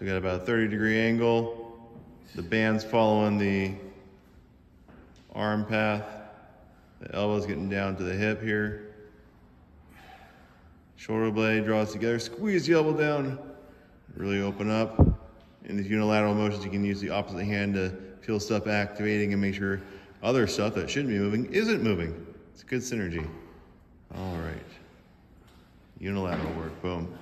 So we got about a 30 degree angle. The band's following the arm path. The elbow's getting down to the hip here. Shoulder blade draws together. Squeeze the elbow down. Really open up. In these unilateral motions, you can use the opposite hand to feel stuff activating and make sure other stuff that shouldn't be moving isn't moving. It's good synergy. All right. Unilateral work, boom.